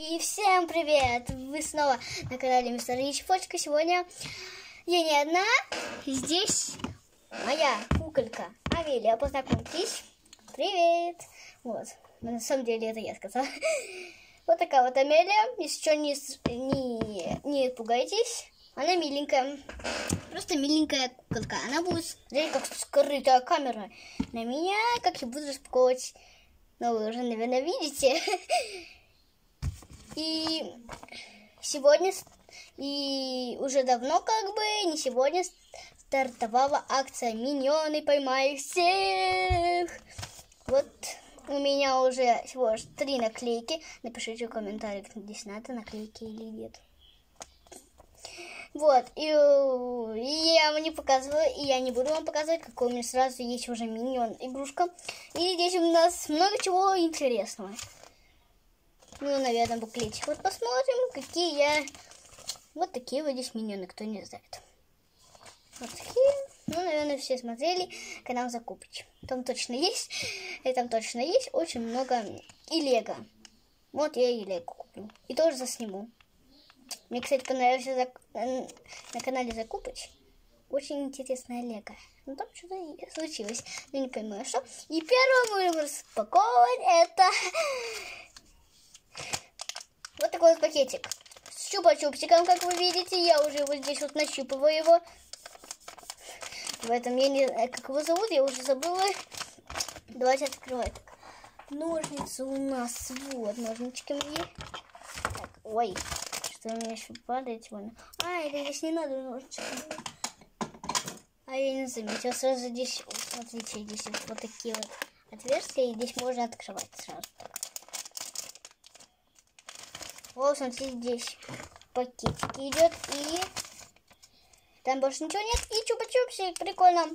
И всем привет! Вы снова на канале Мистер Рич Почка. Сегодня я не одна. Здесь моя куколька Амелия. Познакомьтесь. Привет! Вот. На самом деле это я сказала. Вот такая вот Амелия. Если что, не, не, не пугайтесь. Она миленькая. Просто миленькая куколка. Она будет смотреть, как скрытая камера на меня, как я буду распаковывать. Ну, вы уже, наверное, видите. И сегодня, и уже давно как бы, не сегодня, стартовала акция «Миньоны поймай всех». Вот у меня уже всего лишь три наклейки. Напишите в комментариях, здесь надо наклейки или нет. Вот, и, и я вам не показываю, и я не буду вам показывать, какой у меня сразу есть уже миньон игрушка. И здесь у нас много чего интересного ну, наверное, буклетик. Вот посмотрим, какие я... Вот такие вот здесь миньоны, кто не знает. Вот такие. Ну, наверное, все смотрели канал Закупыч. Там точно есть. И там точно есть очень много и лего. Вот я и лего куплю. И тоже засниму. Мне, кстати, понравился зак... на канале Закупыч. Очень интересная лего. Ну, там что-то случилось. Я не понимаю, что. И первое будем распаковывать это вот такой вот пакетик. С чупа-чупсиком, как вы видите. Я уже вот здесь вот нащупываю его. В этом я не знаю, как его зовут, я уже забыла. Давайте открывать. Ножницы у нас. Вот, ножнички мои. Так, ой, что у меня еще падает. Вон. А, это здесь не надо ножнички. А я не заметила. Сразу здесь, смотрите, здесь вот такие вот отверстия. И здесь можно открывать сразу так. Вот, смотрите, здесь пакетики идет. И там больше ничего нет. И чупа-чупсик, прикольно.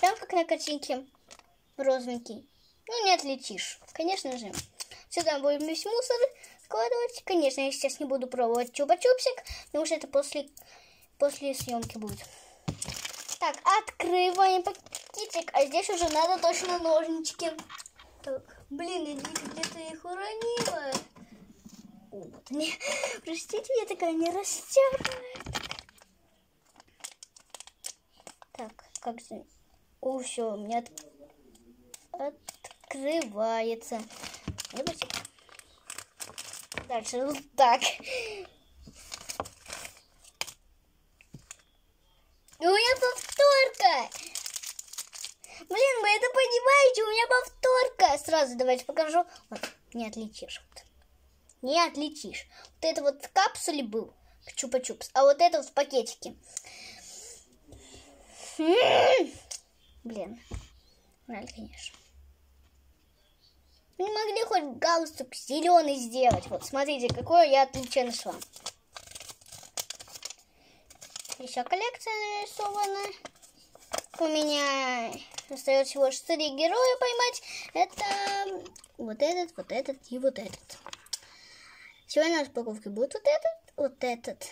Прям как на картинке. Розовенький. Ну, не отличишь. Конечно же. Сюда будем весь мусор складывать. Конечно, я сейчас не буду пробовать чупа-чупсик, потому что это после, после съемки будет. Так, открываем пакетик. А здесь уже надо точно ножнички. Так, блин, я где-то их уронила. Вот. Простите, я такая не растягивает. Так, как же... О, все, у меня от... открывается. Давайте. Дальше вот так. У меня повторка! Блин, вы это понимаете? У меня повторка! Сразу давайте покажу. Вот, не отличишь. Вот не отличишь. Вот это вот в капсуле был чупа-чупс, а вот это вот в пакетике. Блин, жаль, конечно. Не могли хоть галстук зеленый сделать. Вот, смотрите, какое я отличие нашла. Еще коллекция нарисована. У меня остается всего 4 героя поймать. Это вот этот, вот этот и вот этот. Сегодня на распаковке будет вот этот, вот этот.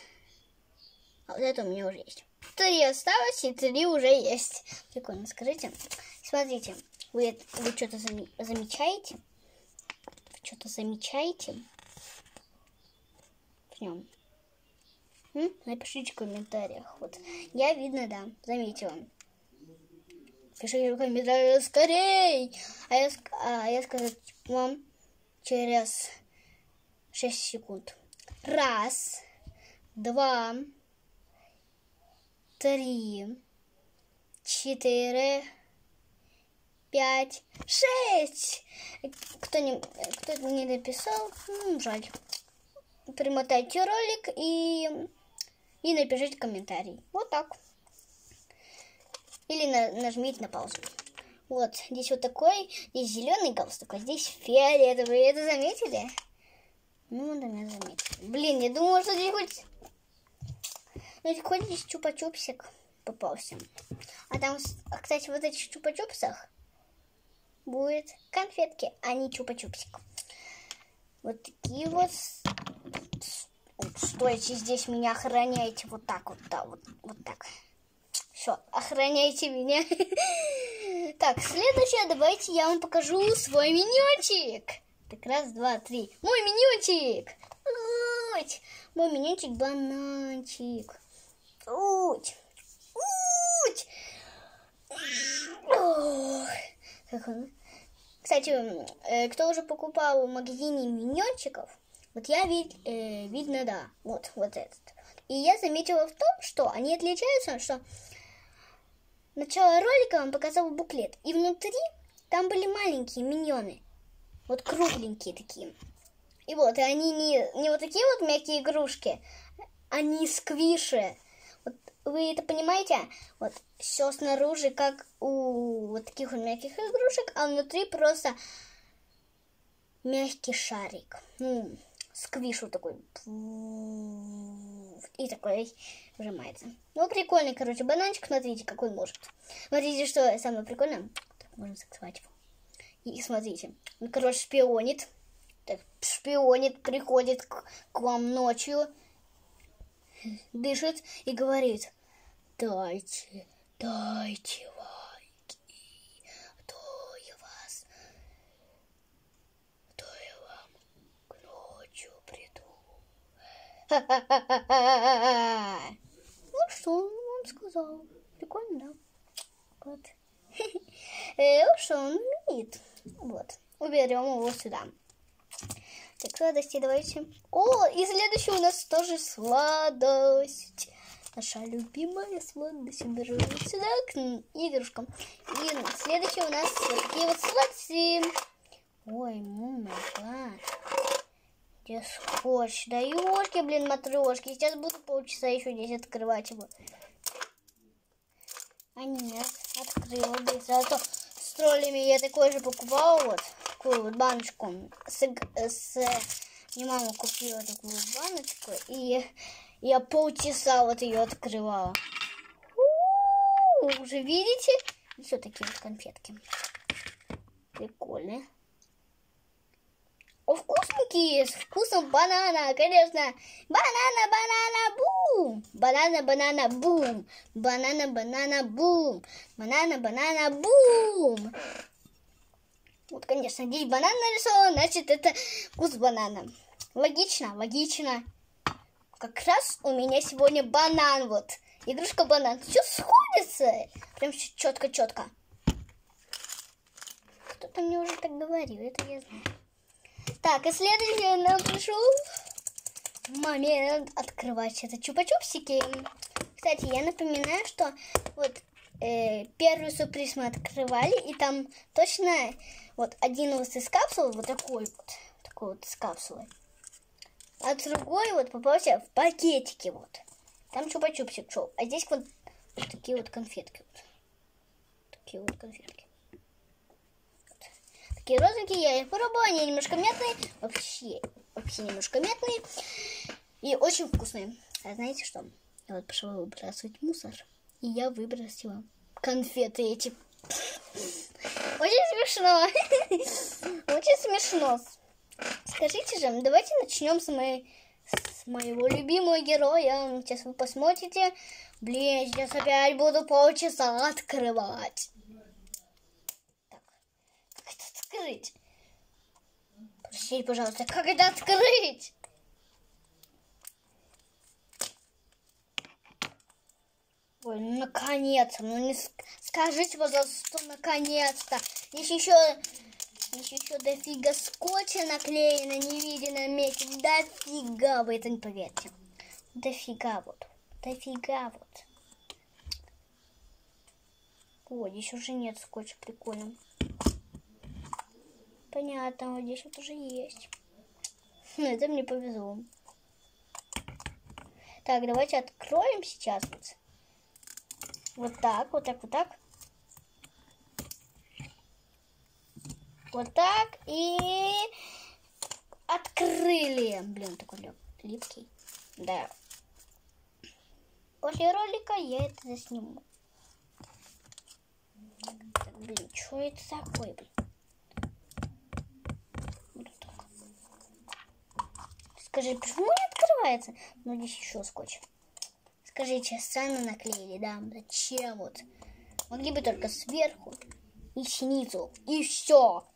А вот это у меня уже есть. Три осталось, и три уже есть. Прикольно, скажите. Смотрите, вы, вы что-то зам, замечаете? Что-то замечаете? В нем. Напишите в комментариях. Вот. Я, видно, да, заметила. Пишите в комментариях скорей! А я, а я сказать вам через 6 секунд. Раз, два, три, четыре, пять, шесть. Кто не, кто не написал, ну, жаль. Примотайте ролик и, и напишите комментарий. Вот так. Или на, нажмите на паузу. Вот, здесь вот такой, здесь зеленый галстук, а здесь фиолетовый. Это заметили? Ну, да, меня заметили. Блин, я думала, что здесь хоть... Ну, хоть здесь чупа-чупсик попался. А там, а, кстати, вот этих чупа-чупсах будет конфетки, а не чупа-чупсик. Вот такие вот. вот. Стойте здесь, меня охраняйте. Вот так вот, да, вот, вот так. Все, охраняйте меня. Так, следующее, давайте я вам покажу свой миньончик. Так, раз, два, три. Мой миньончик! Уть! Мой миньончик бананчик. Уть! Уть! Ох. Кстати, э, кто уже покупал в магазине миньончиков, вот я вид, э, видно, да, вот, вот этот. И я заметила в том, что они отличаются, что начало ролика он показал буклет, и внутри там были маленькие миньоны, вот кругленькие такие. И вот, и они не, не вот такие вот мягкие игрушки, они сквиши. Вот вы это понимаете? Вот все снаружи, как у вот таких вот мягких игрушек, а внутри просто мягкий шарик. Ну, сквиш вот такой. И такой выжимается. Ну, прикольный, короче, бананчик. Смотрите, какой может. Смотрите, что самое прикольное. Так, можно закрывать его. И смотрите, он, короче, шпионит. Так, шпионит, приходит к, к вам ночью, дышит и говорит, дайте, дайте лайки, а то я вас, а то я вам к ночью приду. Ну, что он вам сказал? Прикольно, да? Вот. Э, что он умеет? Вот. Уберем его сюда. Так, сладости давайте. О, и следующий у нас тоже сладость. Наша любимая сладость. Уберем сюда к игрушкам. И следующий у нас такие вот сладости. Ой, мама, Где скотч? Да ёшки, блин, матрешки. Сейчас буду полчаса еще здесь открывать его. А нет, открыла быстро. А то с троллями я такой же покупала вот такую вот баночку. С, с, мне мама купила такую баночку, и я полчаса вот ее открывала. У -у -у, уже видите? Все такие вот конфетки. Прикольные. О, вкусненькие, с вкусом банана, конечно. Банана, банана. Банана, банана, бум. Банана, банана, бум. Банана, банана, бум. Вот, конечно, здесь банан нарисован, значит, это вкус банана. Логично, логично. Как раз у меня сегодня банан, вот. Игрушка банан. Все сходится. Прям четко-четко. Кто-то мне уже так говорил, это я знаю. Так, и следующий нам пришел момент открывать это чупа-чупсики. Кстати, я напоминаю, что вот э, первый сюрприз мы открывали, и там точно вот один вот из капсул, вот такой вот, такой вот из капсулы. А другой вот попался в пакетике вот. Там чупа-чупсик шел. А здесь вот, вот такие вот конфетки. Вот. Такие вот конфетки. Вот. Такие розовенькие, я их пробовала, они немножко мятные. Вообще, вообще немножко мятные. И очень вкусные. А знаете что? Я вот пошла выбрасывать мусор. И я выбросила конфеты эти. Очень смешно. Очень смешно. Скажите же, давайте начнем с, моей, с моего любимого героя. Сейчас вы посмотрите. Блин, сейчас опять буду полчаса открывать. Так, как это открыть? Простите, пожалуйста, как это открыть? Ой, ну наконец-то, ну не скажите, пожалуйста, что наконец-то. Здесь еще, здесь еще дофига скотча наклеено, не видно месте. Дофига, вы это не поверите. Дофига вот, дофига вот. Ой, здесь уже нет скотча, прикольно. Понятно, вот здесь вот уже есть. Ну, это мне повезло. Так, давайте откроем сейчас. Вот. Так, вот так, вот так. Вот так. И открыли. Блин, такой липкий. Да. После ролика я это засниму. Так, блин, что это такое, блин? Вот так. Скажи, почему не открывается? Ну, здесь еще скотч. Скажите, сцену наклеили, да? Зачем вот? Могли бы только сверху и снизу, и все.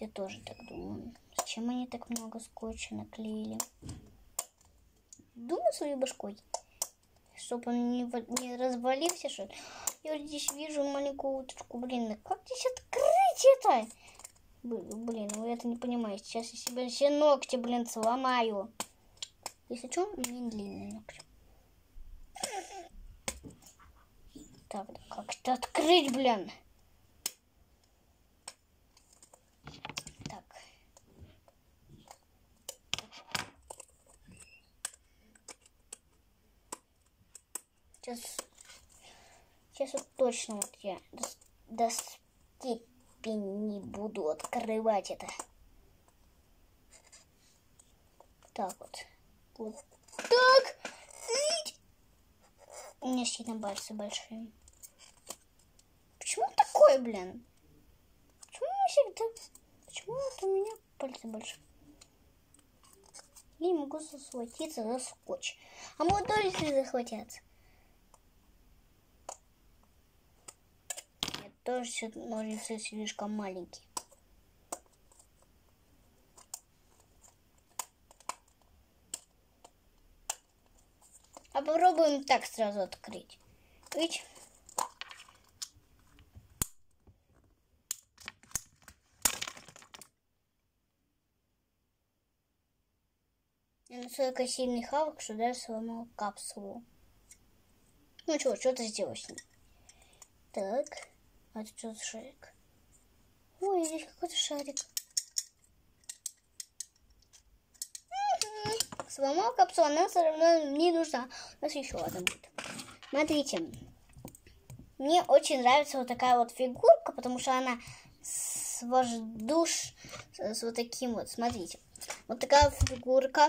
Я тоже так думаю. Зачем они так много скотча наклеили? думай своей башкой. Чтобы он не, не развалился, что Я здесь вижу маленькую уточку. Блин, как здесь открыть это? Блин, вы это не понимаете. Сейчас я себе все ногти, блин, сломаю. Если что, у меня длинные ногти. Так, как это открыть, блин? Так. Сейчас, сейчас вот точно вот я до, до степени буду открывать это. Так вот. Вот так. У меня сильно пальцы большие. Почему такое, блин? Почему всегда... Почему вот у меня пальцы большие? Я не могу захватиться за скотч. А мы тоже захватятся. Тоже все ножницы слишком маленькие. А попробуем так сразу открыть. Я настолько сильный хавок, что даже сломал капсулу. Ну что, что-то сделал с ним. Так, а это что за шарик? Ой, здесь какой-то шарик. Сломал капсулу, она все равно не нужна. У нас еще одна будет. Смотрите. Мне очень нравится вот такая вот фигурка, потому что она с воздуш... с вот таким вот, смотрите. Вот такая фигурка.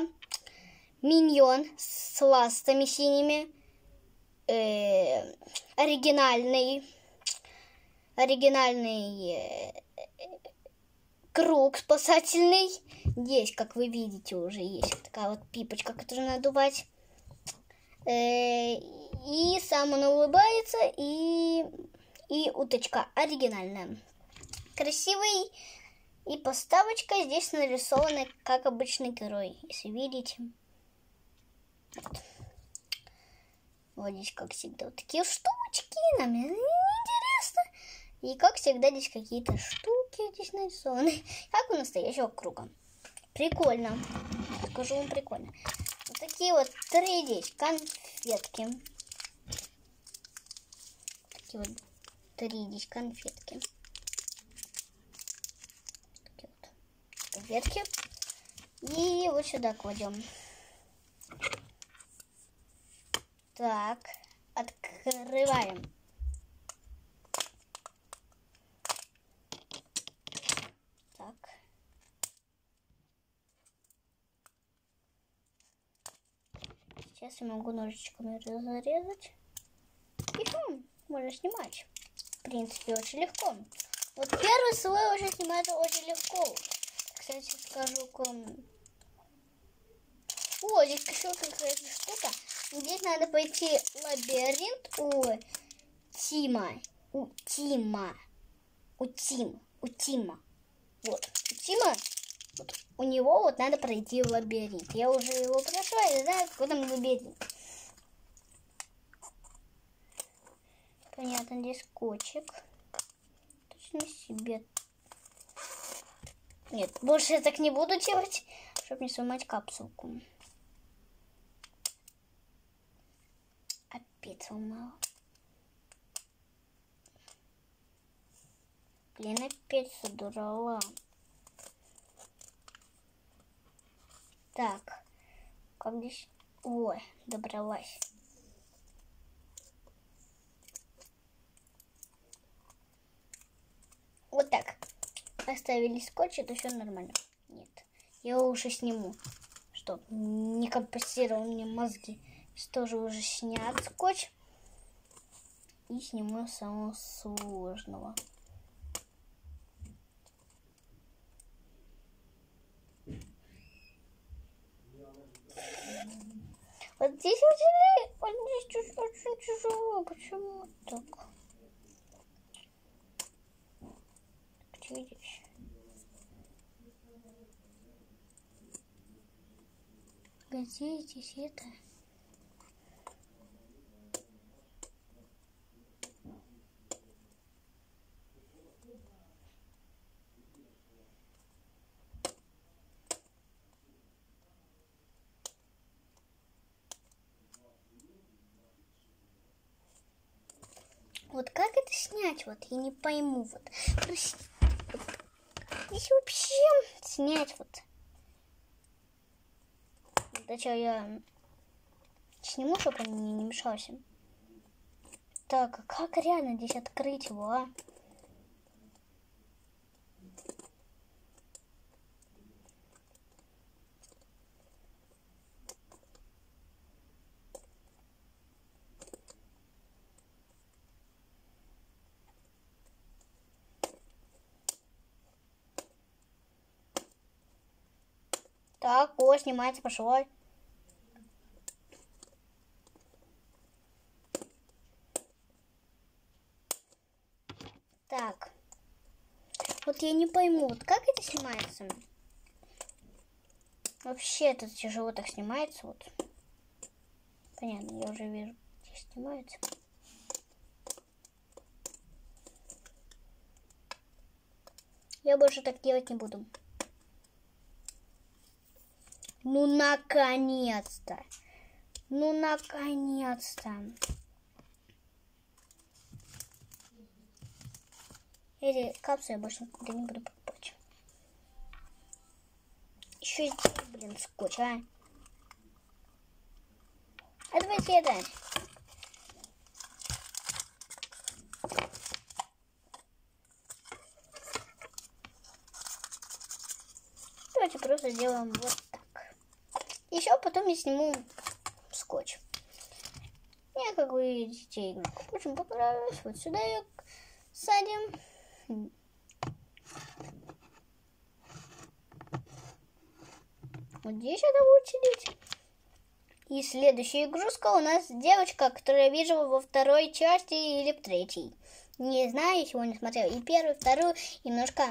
Миньон с ластами синими. Э, оригинальный. Оригинальный э, круг спасательный. Есть, как вы видите, уже есть такая вот пипочка, которую надувать. Э, и сам он улыбается, и, и уточка оригинальная. Красивый. И поставочка здесь нарисована, как обычный герой, если видите. Вот. Вот здесь, как всегда, вот такие штучки. Нам интересно. И, как всегда, здесь какие-то штуки здесь нарисованы. Как у настоящего круга. Прикольно. Скажу вам прикольно. Вот такие вот три здесь конфетки. Такие вот три здесь конфетки. Такие вот конфетки. И вот сюда кладем. Так, открываем. Так. Сейчас я могу ножичками разрезать. И хм, можно снимать. В принципе, очень легко. Вот первый слой уже снимается очень легко. Кстати, скажу вам. О, здесь еще какая-то штука. Здесь надо пойти лабиринт у Тима. У Тима. У Тима. У Тима. Вот. У Тима. Вот. У него вот надо пройти лабиринт. Я уже его прошла и знаю, какой там лабиринт. Понятно, здесь скотчик. Точно себе. Нет, больше я так не буду делать, чтобы не сломать капсулку. Опять сломала. Блин, опять содрала. Так, как здесь... Ой, добралась. Вот так. Оставили скотч, это все нормально. Нет, я уже сниму. Что, не компостировал мне мозги. Тоже уже снят скотч. И сниму самого сложного. Вот здесь очень, вот здесь очень тяжело. Почему так? Где здесь? Где здесь это? Вот как это снять? Вот я не пойму. Вот. Здесь вообще снять вот. Сначала я сниму, чтобы он мне не мешался. Так, а как реально здесь открыть его, а? Так, о, снимается, пошел. Так. Вот я не пойму, вот как это снимается? Вообще это тяжело так снимается, вот. Понятно, я уже вижу, где снимается. Я больше так делать не буду. Ну, наконец-то. Ну, наконец-то. Эти капсулы я больше никогда не буду покупать. Еще здесь, блин, скотч, а. А давайте это. Давайте просто сделаем вот еще потом я сниму скотч. Мне, как вы видите, игрушка очень понравилась. Вот сюда ее садим. Вот здесь это будет сидеть. И следующая игрушка у нас девочка, которую я вижу во второй части или в третьей. Не знаю, сегодня смотрел и первую, и вторую, немножко...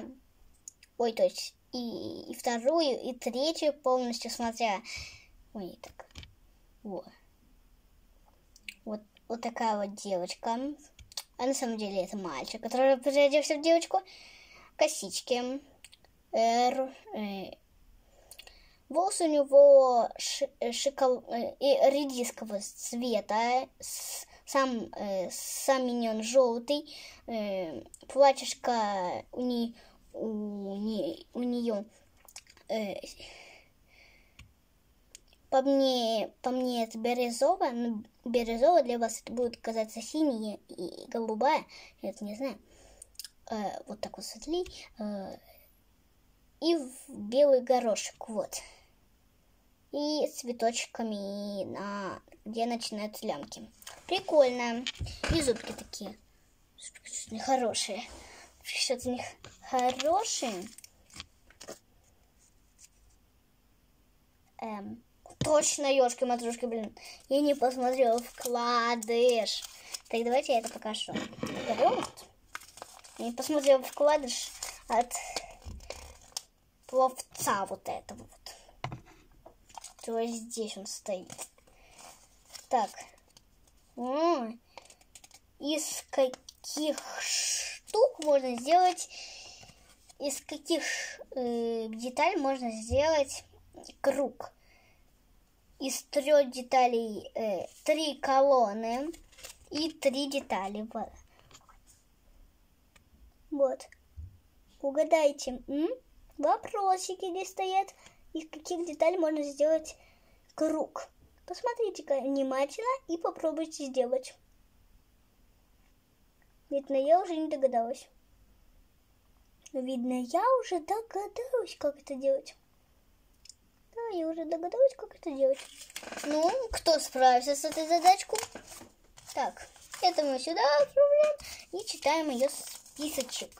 Ой, то есть и, и вторую, и третью полностью смотря. Ой, так. Вот. Вот, вот такая вот девочка. А на самом деле это мальчик, который переоделся в девочку. Косички. Эр, э, волосы у него ши, э, э, редискового цвета. С, сам, э, сам миньон желтый. Э, платьишко у, не, у, не, у нее э, по мне, по мне это бирюзовая, но бирюзовая для вас это будет казаться синяя и голубая, я это не знаю. Э, вот так вот светли. Э, и в белый горошек, вот. И цветочками, на, где начинаются лямки. Прикольно. И зубки такие. Что-то у них хорошие. Эм, точно ёшки матрешки, блин. Я не посмотрела вкладыш. Так, давайте я это покажу. Вот. Не посмотрела вкладыш от пловца вот этого вот. То есть здесь он стоит. Так. -м -м. Из каких штук можно сделать из каких э, деталей можно сделать круг. Из трех деталей э, три колонны и три детали. Вот. вот. Угадайте. М? Вопросики здесь стоят. Из каких деталей можно сделать круг. Посмотрите внимательно и попробуйте сделать. Видно, я уже не догадалась. Но, видно, я уже догадалась, как это делать. Да, я уже догадалась, как это делать. Ну, кто справится с этой задачкой? Так, это мы сюда отправляем и читаем ее списочек.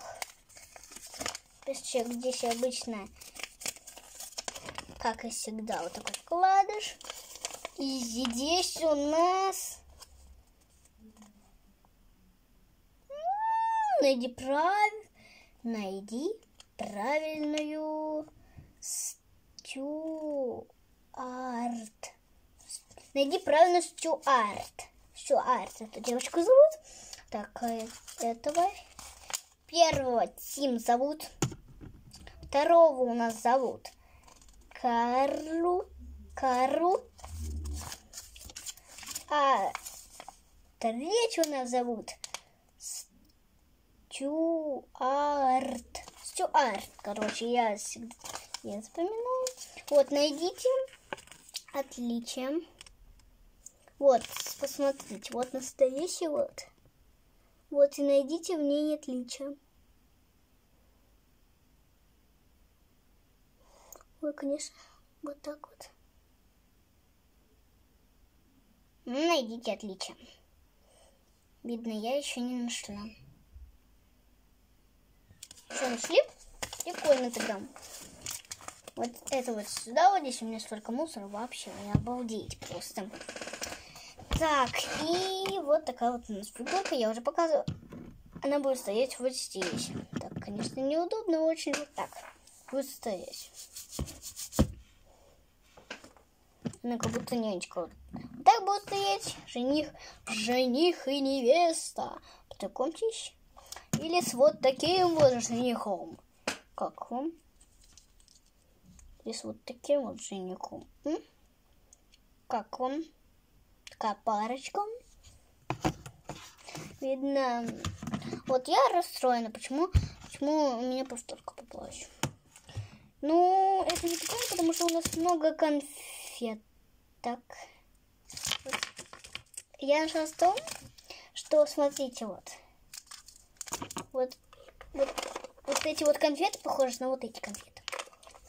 Списочек здесь обычно, как и всегда, вот такой вкладыш. И здесь у нас... Найди прав... Найди правильную стюарт найди правильно Стюарт. Стюарт, эту девочку зовут. Так, э, этого. Первого Тим зовут. Второго у нас зовут Кару. Кару. А третьего у нас зовут Стюарт. Стюарт. Короче, я всегда я вспоминаю. Вот, найдите отличие. Вот, посмотрите, вот настоящий вот. Вот и найдите в ней отличия. Ой, конечно, вот так вот. Ну, найдите отличия. Видно, я еще не нашла. Что, нашли? Прикольно тогда. Вот это вот сюда, вот здесь у меня столько мусора вообще, я обалдеть просто. Так, и вот такая вот у нас фигурка, я уже показывала. Она будет стоять вот здесь. Так, конечно, неудобно очень вот так. Будет стоять. Она как будто нянечка. Вот так будет стоять жених, жених и невеста. Познакомьтесь. Или с вот таким вот женихом. Как вам? Или с вот таким вот женихом. М? Как вам? Такая парочка. Видно. Вот я расстроена. Почему? Почему у меня повторка попалась? Ну, это не прикольно, потому что у нас много конфет. Так. Я нашла в том, что, смотрите, вот. Вот, вот, вот эти вот конфеты похожи на вот эти конфеты.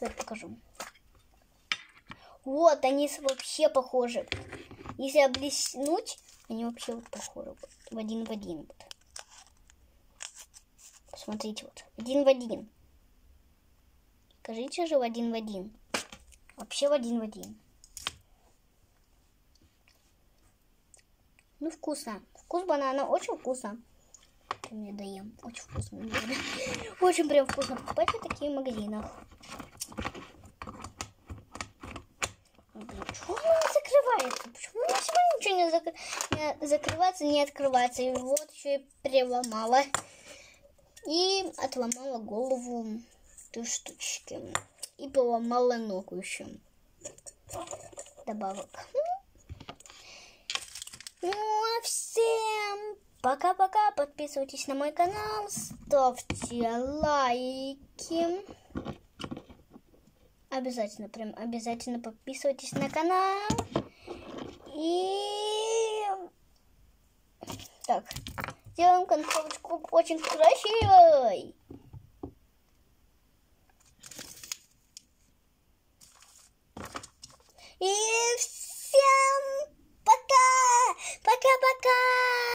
Я покажу. Вот, они вообще похожи. Если облеснуть, они вообще вот похожи. В один в один. Посмотрите, вот. Один в один. Скажите же в один в один. Вообще в один в один. Ну, вкусно. Вкус банана очень вкусно. Я доем. Очень вкусно. Очень прям вкусно. Покупайте такие в магазинах. Почему не закрывается? Почему у меня сегодня ничего не, зак... не закрывается, не открывается? И вот еще и переломала. И отломала голову этой штучки. И поломала ногу еще. Добавок. Ну, а всем пока-пока. Подписывайтесь на мой канал, ставьте лайки. Обязательно, прям обязательно подписывайтесь на канал. И... Так, делаем концовочку очень красивой. И всем пока! Пока-пока!